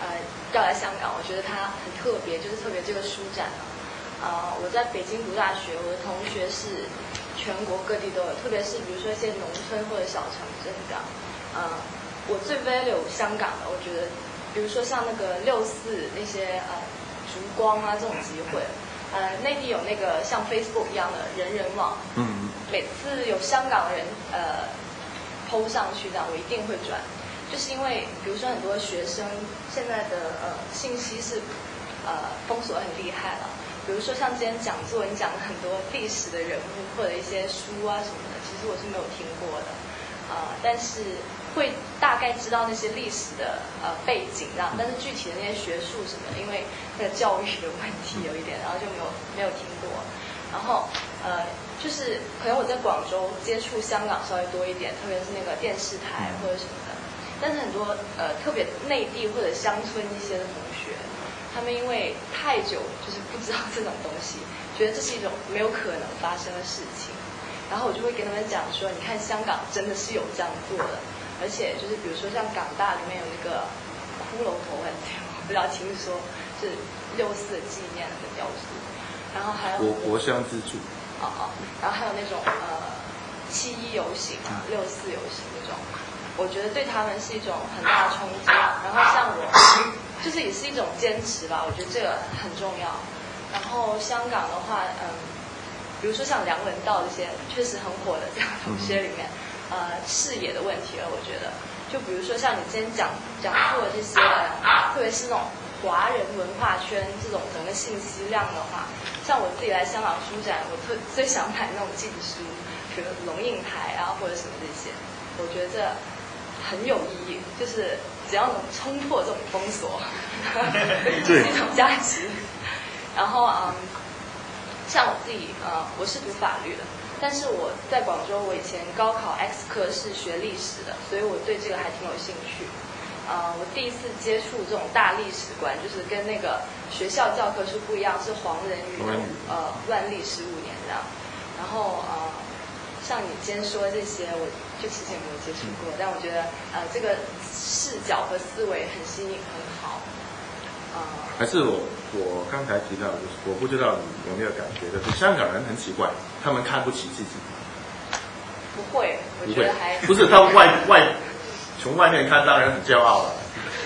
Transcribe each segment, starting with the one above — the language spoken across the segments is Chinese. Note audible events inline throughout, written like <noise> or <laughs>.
呃要来香港，我觉得它很特别，就是特别这个书展啊。呃，我在北京读大学，我的同学是全国各地都有，特别是比如说一些农村或者小城镇这样。呃，我最 value 香港的，我觉得，比如说像那个六四那些呃烛光啊这种集会，呃，内地有那个像 Facebook 一样的人人网。嗯，每次有香港人呃 PO 上去，这样我一定會轉，就是因为比如说很多学生现在的呃信息是呃封锁很厉害了，比如说像今天讲座你讲了很多历史的人物或者一些书啊什么的，其实我是没有听过的，啊、但是会大概知道那些历史的呃背景，然后，但是具体的那些学术什么的，因为那个教育的问题有一点，然后就没有没有听过，然后呃。就是可能我在广州接触香港稍微多一点，特别是那个电视台或者什么的。但是很多呃特别内地或者乡村一些的同学，他们因为太久就是不知道这种东西，<laughs> 觉得这是一种没有可能发生的事情。然后我就会跟他们讲说，你看香港真的是有这样做的，而且就是比如说像港大里面有那个骷髅头我不知道听说是六四的紀念的雕塑，然后还有國國殤之柱。哦哦，然后还有那种呃七一游行啊、六四游行那種，我觉得对他们是一种很大的冲击。然后像我，就是也是一种坚持吧，我觉得这个很重要。然后香港的话，嗯，比如说像梁文道这些确实很火的这样同学里面，呃，视野的问题了，我觉得。就比如说像你今天讲讲座的這些，特别是那种华人文化圈这种整个信息量的话。像我自己来香港书展，我特最想买那种禁书，比如龙应台啊或者什么这些，我觉得這很有意义，就是只要能冲破这种封锁，<laughs> 对是一种价值。然后嗯，像我自己呃，我是读法律的，但是我在广州，我以前高考 X 科是学历史的，所以我对这个还挺有兴趣。呃，我第一次接触这种大历史观，就是跟那个学校教科书不一样，是黄仁宇的黄仁宇呃万历十五年这样。然后呃，像你今天说的这些，我就之前没有接触过，但我觉得呃这个视角和思维很新颖，很好。呃，还是我我刚才提到，就是我不知道你有没有感觉，就是香港人很奇怪，他们看不起自己，不会，我不会。觉得还，不是他外外从外面看当然很骄傲了，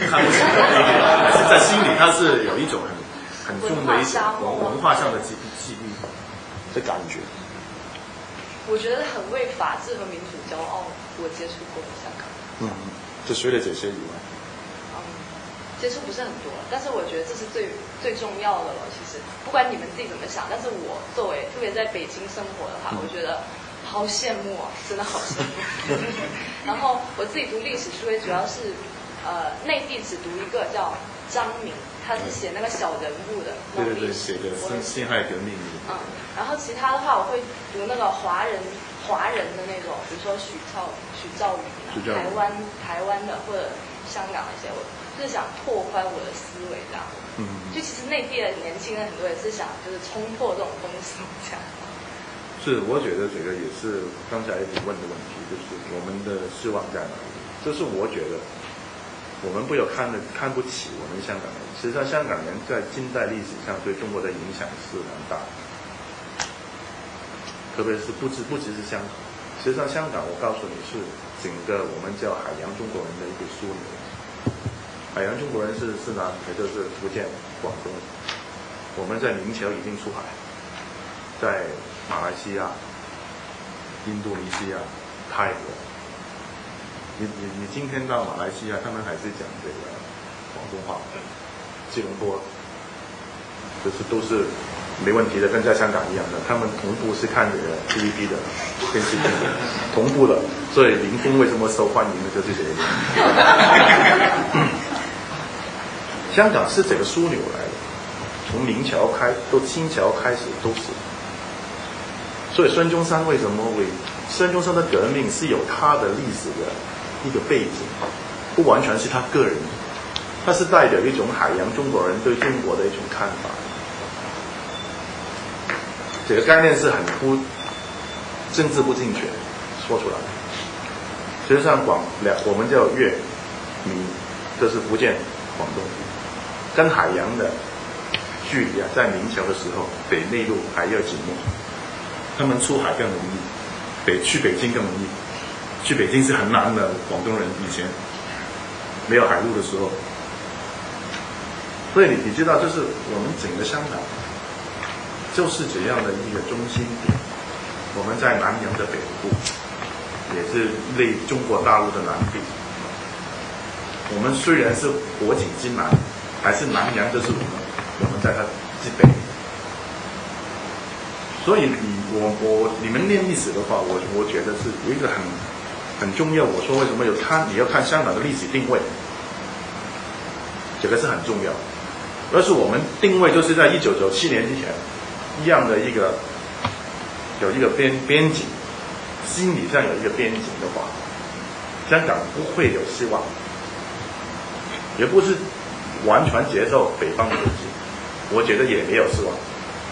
看不起还 <laughs> 是在心里他是有一种很很重的一种文文化上的记记忆的感觉。我觉得很为法治和民主骄傲。我接触过的香港。嗯，就除了这些以外，嗯，接触不是很多，但是我觉得这是最最重要的了。其实不管你们自己怎么想，但是我作为特别在北京生活的话，我觉得好羡慕啊，真的好羡慕。<laughs> 然后我自己读历史书也主要是，呃，内地只读一个叫张明，他是写那个小人物的那对对对，写的我很辛辛亥革命，嗯，然后其他的话，我会读那个华人华人的那种，比如说许兆许兆宇啊许兆宇台湾台湾的或者香港一些，我就是想拓宽我的思维这样。嗯，就其实内地的年轻人很多也是想就是冲破这种封锁这样。是，我觉得这个也是刚才你问的问题，就是我们的希望在哪里？这是我觉得，我们不要看的看不起我们香港人。实际上，香港人在近代历史上对中国的影响是蛮大的，特别是不止不只是香港。实际上，香港我告诉你是整个我们叫海洋中国人的一个枢纽。海洋中国人是是哪里？也就是福建、广东。我们在明朝已经出海，在马来西亚、印度尼西亚、泰国。你你你今天到马来西亚，他们还是讲这个广东话，吉隆坡，就是都是没问题的，跟在香港一样的。他们同步是看这个 TVB 的电视剧，同步的。所以林峰为什么受欢迎呢？就是这个。香港是这个枢纽来的，从明朝开到清朝开始都是。所以孙中山为什么会？孙中山的革命是有他的历史的一个背景，不完全是他个人，他是代表一种海洋中国人对中国的一种看法。这个概念是很不政治不正确说出来的。实际上广两我们叫粤闽，这是福建、广东，跟海洋的距离啊，在明朝的时候，北内陆还要紧密。他们出海更容易，北去北京更容易，去北京是很难的。广东人以前没有海路的时候，所以你你知道，就是我们整个香港就是这样的一个中心点。我们在南洋的北部，也是类中国大陆的南边。我们虽然是国境之南，还是南洋就是我们，我们在它之北。所以你我我你们念历史的话，我我觉得是有一个很很重要。我说为什么有看你要看香港的历史定位，这个是很重要。而是我们定位就是在一九九七年之前一样的一个有一个边边境，心理上有一个边境的话，香港不会有希望，也不是完全接受北方的东西，我觉得也没有希望。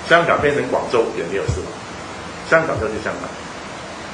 香港变成广州也没有希望，香港就是香港，